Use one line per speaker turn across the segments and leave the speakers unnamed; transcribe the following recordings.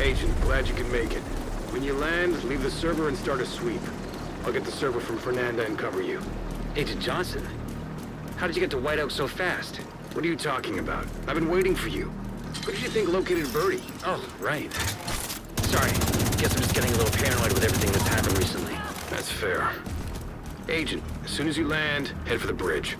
Agent, glad you can make it. When you land, leave the server and start a sweep. I'll get the server from Fernanda and cover you.
Agent Johnson? How did you get to White Oak so fast?
What are you talking about? I've been waiting for you. Who did you think located Birdie?
Oh, right. Sorry. Guess I'm just getting a little paranoid with everything that's happened recently.
That's fair. Agent, as soon as you land, head for the bridge.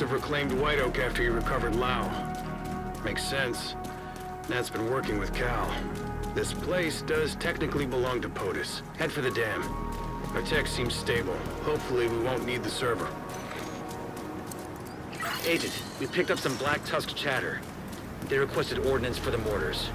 Have reclaimed White Oak after he recovered Lau. Makes sense. Nat's been working with Cal. This place does technically belong to POTUS. Head for the dam. Our tech seems stable. Hopefully we won't need the server.
Agent, we picked up some Black Tusk chatter. They requested ordnance for the mortars.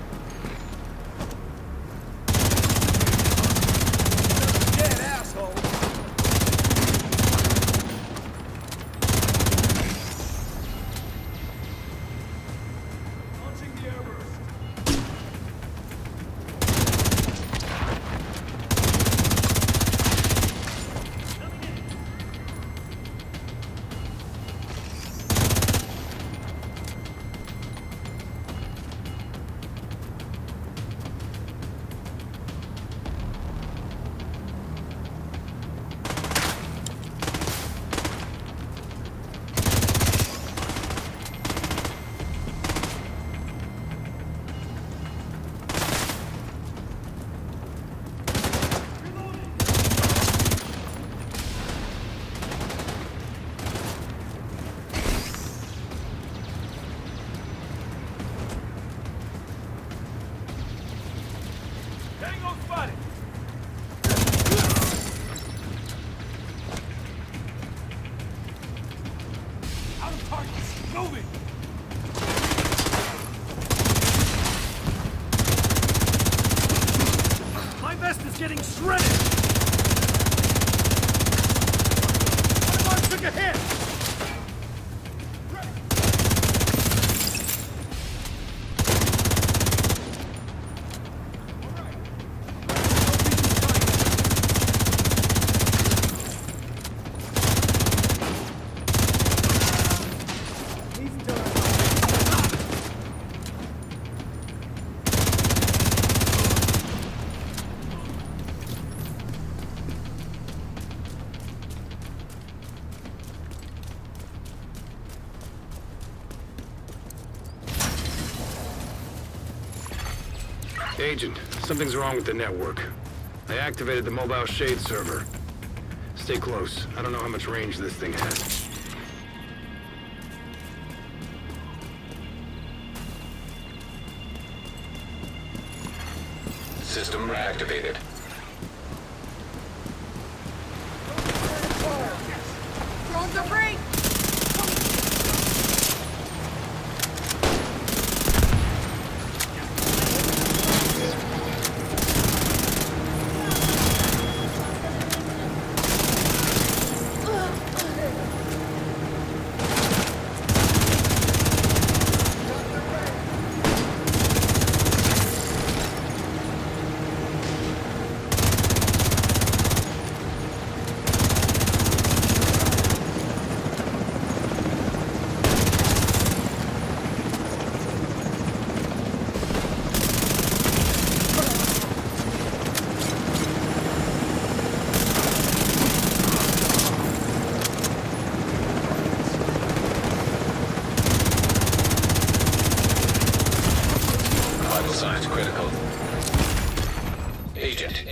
Agent, something's wrong with the network. I activated the mobile shade server. Stay close. I don't know how much range this thing has.
System reactivated.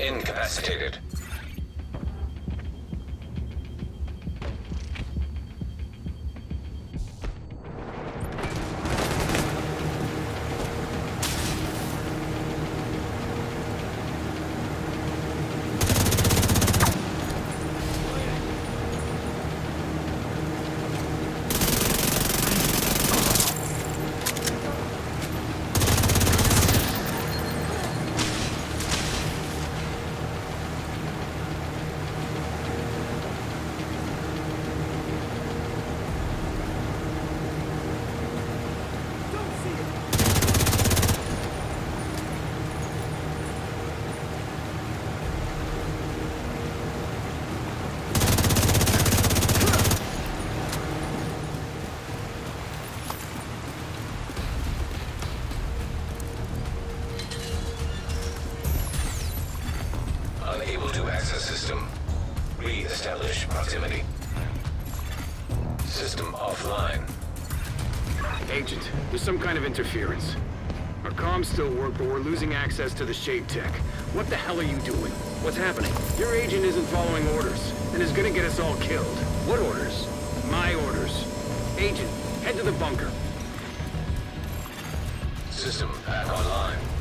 incapacitated.
Interference. Our comms still work, but we're losing access to the Shade Tech. What the hell are you doing? What's happening? Your agent isn't following orders, and is gonna get us all killed. What orders? My orders. Agent, head to the bunker.
System back online.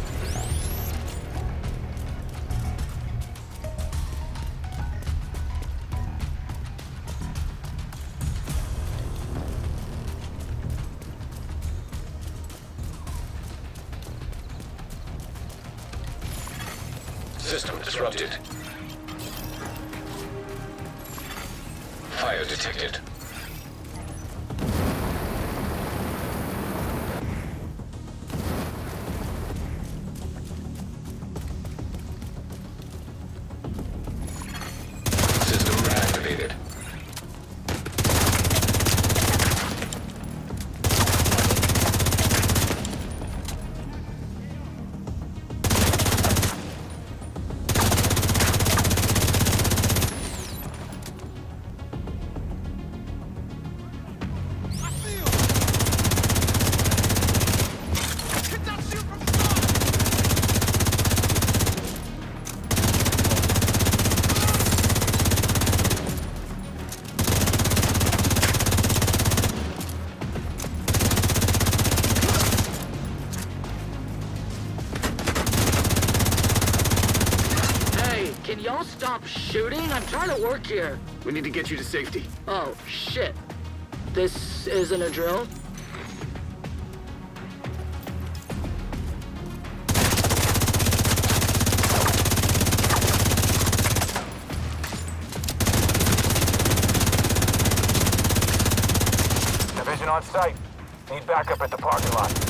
Disrupted. Fire detected.
Trying to work here.
We need to get you to safety.
Oh, shit. This isn't a drill?
Division on site. Need backup at the parking lot.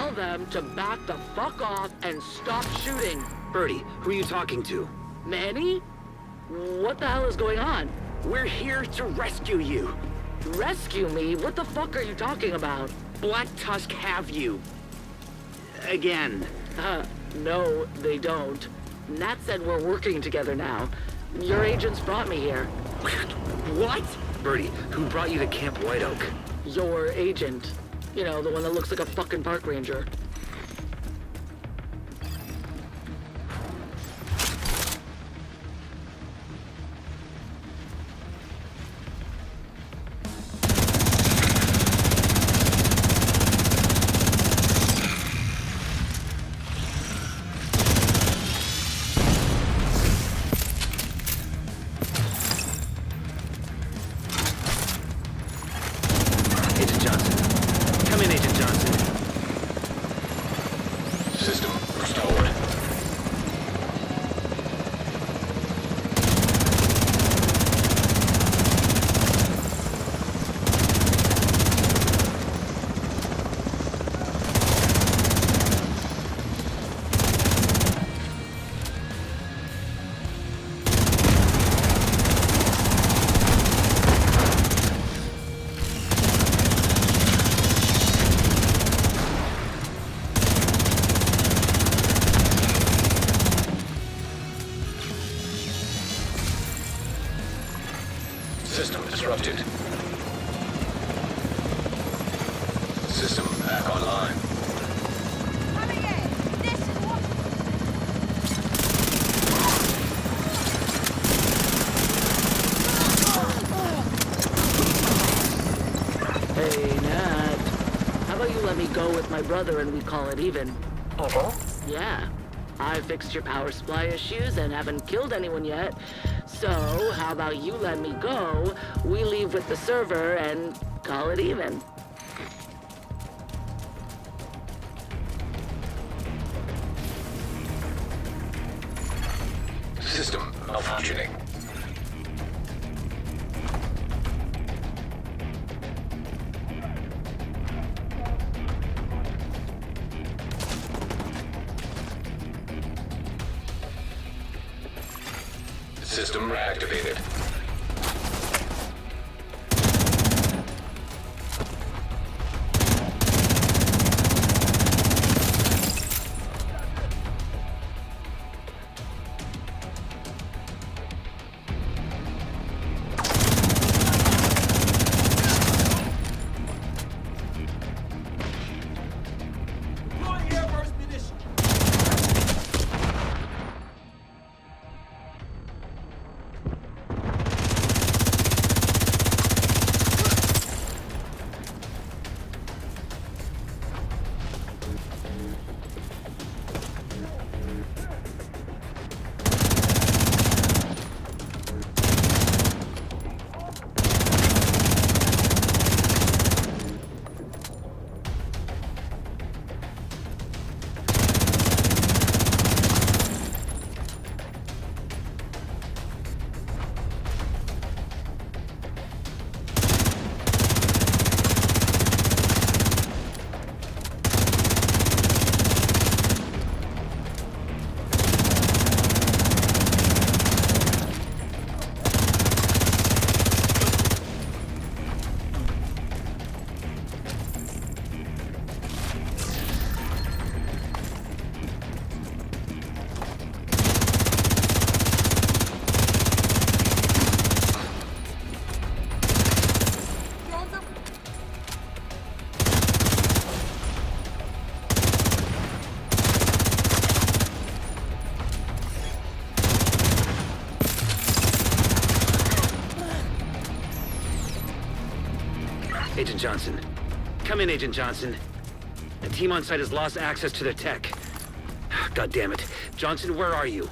Tell them to back the fuck off and stop shooting.
Birdie, who are you talking to?
Manny? What the hell is going on?
We're here to rescue you.
Rescue me? What the fuck are you talking about?
Black Tusk have you. Again.
Uh, no, they don't. Nat said we're working together now. Your agents brought me here.
What? Birdie, who brought you to Camp White Oak?
Your agent. You know, the one that looks like a fucking park ranger.
System disrupted. System back online.
Coming in. This is what...
Hey, Nat. How about you let me go with my brother and we call it even?
Okay.
Yeah. I fixed your power supply issues and haven't killed anyone yet. So, how about you let me go, we leave with the server and call it even?
System malfunctioning.
Johnson. Come in, Agent Johnson. The team on site has lost access to their tech. God damn it. Johnson, where are you?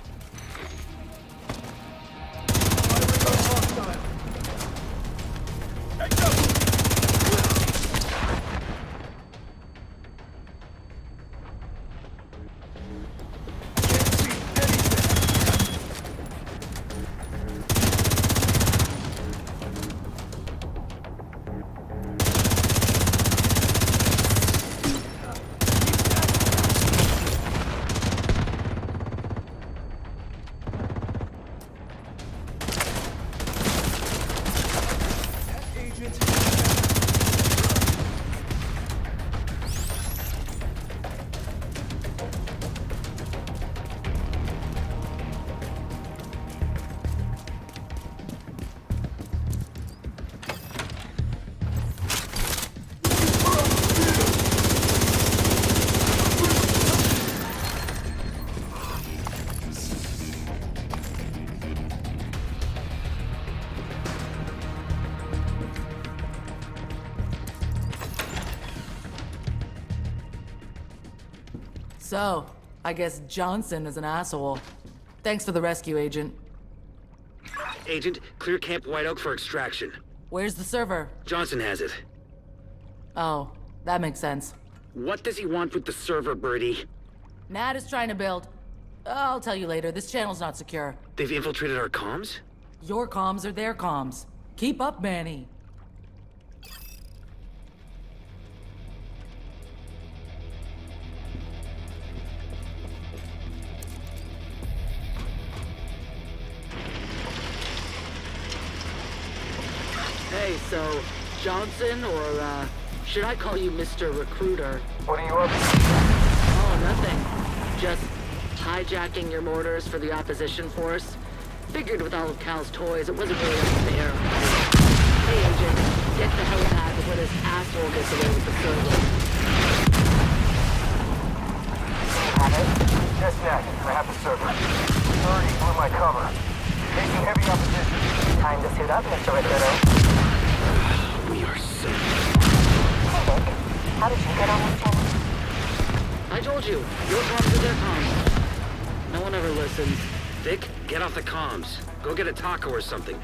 So, I guess Johnson is an asshole. Thanks for the rescue, Agent.
Agent, clear Camp White Oak for extraction.
Where's the server?
Johnson has it.
Oh, that makes sense.
What does he want with the server, Birdie?
Nat is trying to build. I'll tell you later, this channel's not secure.
They've infiltrated our comms?
Your comms are their comms. Keep up, Manny.
So, Johnson, or, uh, should I call you Mr. Recruiter?
What are you up to?
Oh, nothing. Just hijacking your mortars for the opposition force. Figured with all of Cal's toys, it wasn't really unfair. Hey, Agent, get the hell back before this asshole gets away with the server.
Have it? Yes, Jack. I have the server. Already blew my cover. Facing heavy opposition. Time to suit up, Mr. Recruiter.
I told you, your comms are their comms. No one ever listens.
Vic, get off the comms. Go get a taco or something.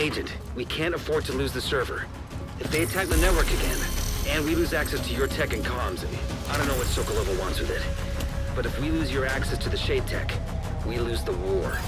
Agent, we can't afford to lose the server. If they attack the network again, and we lose access to your tech and comms, I don't know what Sokolova wants with it. But if we lose your access to the Shade tech, we lose the war.